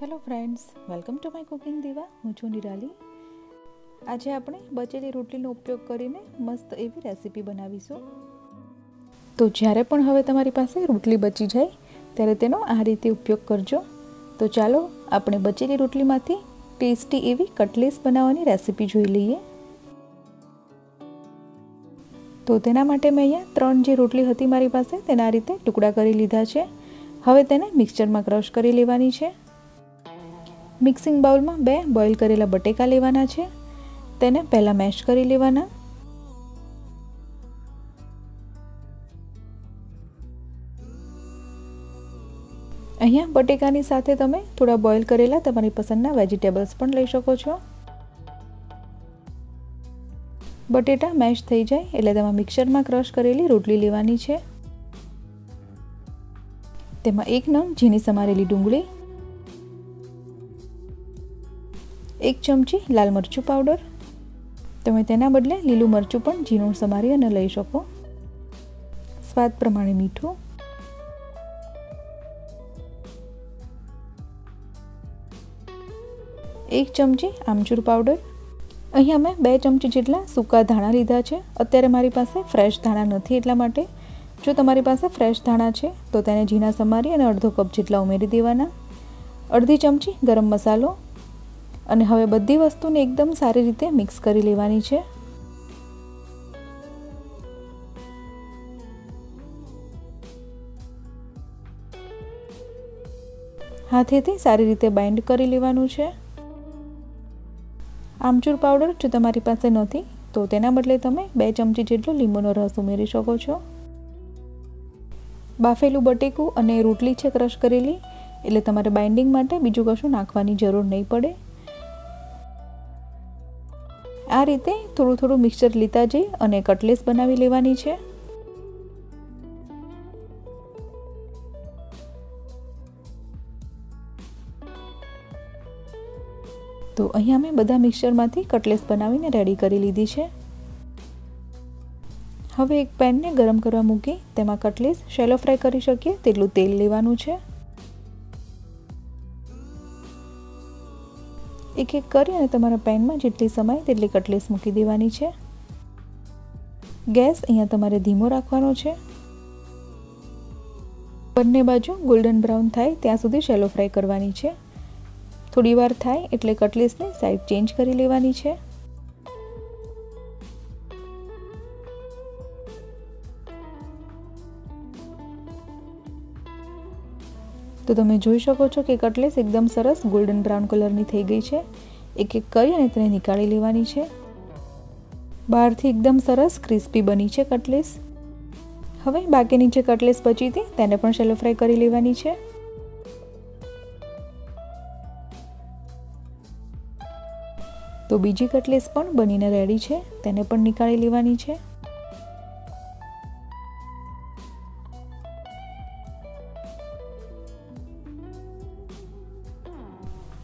Hello friends welcome to my cooking diva હું છું નિરાલી. આજે આપણે બચેલી રોટલીનો ઉપયોગ કરીને મસ્ત એવી રેસીપી બનાવીશું. તો જ્યારે પણ હવે તમારી પાસે રોટલી બચી જાય, ત્યારે તેનો આ રીતે ઉપયોગ કરજો. તો ચાલો આપણે બચેલી રોટલીમાંથી ટેસ્ટી એવી કટલેસ બનાવવાની રેસીપી જોઈ લઈએ. તો તેના માટે મેં અહીંયા ત્રણ જે રોટલી હતી મારી પાસે, તેના રીતે ટુકડા કરી લીધા છે. હવે તેને મિક્સચરમાં ક્રશ કરી લેવાની છે. મિક્સિંગ બાઉલમાં બે બોઇલ કરેલા બટેકા લેવાના છે. તેને પહેલાં મેશ કરી લેવાના. અહીંયા બટેકાની સાથે તમે થોડા બોઇલ કરેલા તમારી પસંદના વેજીટેબલ્સ પણ લઈ શકો છો. બટેટા મેશ થઈ જાય એટલે તેમાં મિક્સરમાં ક્રશ કરેલી રોટલી લેવાની છે. તેમાં એક નંગ ઝીણી સમારેલી ડુંગળી એક ચમચી લાલ મરચું પાવડર. તમે તેના બદલે લીલું મરચું પણ ઝીણું સમારી અને લઈ શકો. સ્વાદ પ્રમાણે મીઠું. એક ચમચી આમચૂર પાવડર. અહીંયા મેં બે ચમચી જેટલા સૂકા ધાણા લીધા છે. અત્યારે મારી પાસે ફ્રેશ ધાણા નથી એટલા માટે. જો તમારી પાસે ફ્રેશ ધાણા છે, તો તેને ઝીણા સમારી અને અડધો કપ જેટલા ઉમેરી દેવાના. અડધી ચમચી ગરમ મસાલો. અને હવે બધી વસ્તુને એકદમ સારી રીતે મિક્સ કરી લેવાની છે. હાથેથી સારી રીતે બાઇન્ડ કરી લેવાનું છે. આમચૂર પાવડર જો તમારી પાસે નથી, તો તેના બદલે તમે બે ચમચી જેટલો લીંબુનો રસ ઉમેરી શકો છો. બાફેલું બટેકું અને રોટલી છે ક્રશ કરેલી, એટલે તમારે બાઇન્ડિંગ માટે બીજું કશું નાખવાની જરૂર નહીં પડે. આ રીતે થોડું થોડું મિક્સચર લીધા જઈ અને કટલેસ બનાવી લેવાની છે. તો અહીંયા મેં બધા મિક્સચરમાંથી કટલેસ બનાવીને રેડી કરી લીધી છે. હવે એક પેનને ગરમ કરવા મૂકી તેમાં કટલેસ શેલો ફ્રાય કરી શકીએ તેટલું તેલ લેવાનું છે. એક એક કરી અને તમારા પેનમાં જેટલી સમય તેટલી કટલેસ મૂકી દેવાની છે. ગેસ અહીંયા તમારે ધીમો રાખવાનો છે. બંને બાજુ ગોલ્ડન બ્રાઉન થાય ત્યાં સુધી શેલો ફ્રાય કરવાની છે. થોડી વાર થાય એટલે કટલેસને સાઈડ ચેન્જ કરી લેવાની છે. તો તમે જોઈ શકો છો કે કટલેસ એકદમ સરસ ગોલ્ડન બ્રાઉન કલરની થઈ ગઈ છે. એક એક કરી અને તેને નીકાળી લેવાની છે. બહારથી એકદમ સરસ ક્રિસ્પી બની છે કટલેસ. હવે બાકીની જે કટલેસ બચી હતી તેને પણ શેલો ફ્રાય કરી લેવાની છે. તો બીજી કટલેસ પણ બનીને રેડી છે. તેને પણ નીકાળી લેવાની છે.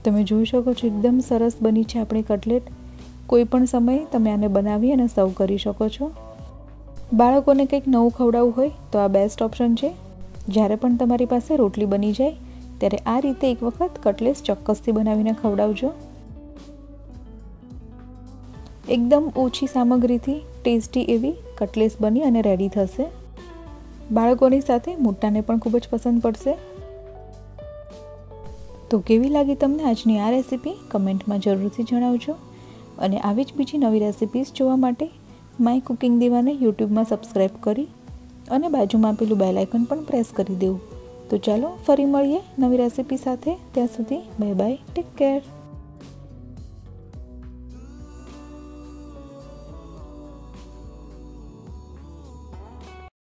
તમે જોઈ શકો છો, એકદમ સરસ બની છે આપણી કટલેટ. કોઈ પણ સમયે તમે આને બનાવી અને સર્વ કરી શકો છો. બાળકોને કંઈક નવું ખવડાવવું હોય તો આ બેસ્ટ ઓપ્શન છે. જ્યારે પણ તમારી પાસે રોટલી બની જાય, ત્યારે આ રીતે એક વખત કટલેસ ચોક્કસથી બનાવીને ખવડાવજો. એકદમ ઓછી સામગ્રીથી ટેસ્ટી એવી કટલેસ બની અને રેડી થશે. બાળકોની સાથે મોટાને પણ ખૂબ જ પસંદ પડશે. તો કેવી લાગી તમને આજની આ રેસીપી? કમેન્ટમાં જરૂરથી જણાવજો. અને આવી જ બીજી નવી રેસીપીઝ જોવા માટે માય કુકિંગ દીવાને યુટ્યુબમાં સબસ્ક્રાઈબ કરી અને બાજુમાં આપેલું બેલ પણ પ્રેસ કરી દેવું. તો ચાલો ફરી મળીએ નવી રેસિપી સાથે. ત્યાં સુધી બાય બાય, ટેક કેર.